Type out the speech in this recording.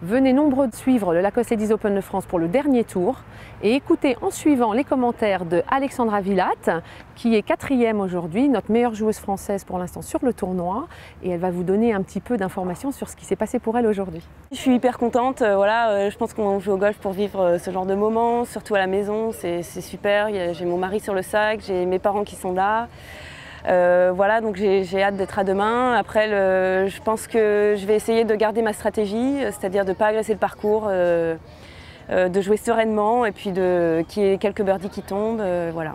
Venez nombreux de suivre le Lacoste Ladies Open de France pour le dernier tour et écoutez en suivant les commentaires de Alexandra Villatte, qui est quatrième aujourd'hui, notre meilleure joueuse française pour l'instant sur le tournoi, et elle va vous donner un petit peu d'informations sur ce qui s'est passé pour elle aujourd'hui. Je suis hyper contente, euh, voilà, euh, je pense qu'on joue au golf pour vivre euh, ce genre de moments, surtout à la maison, c'est super, j'ai mon mari sur le sac, j'ai mes parents qui sont là. Euh, voilà, donc j'ai hâte d'être à demain. Après, je pense que je vais essayer de garder ma stratégie, c'est-à-dire de ne pas agresser le parcours, euh, euh, de jouer sereinement et puis qu'il y ait quelques birdies qui tombent. voilà.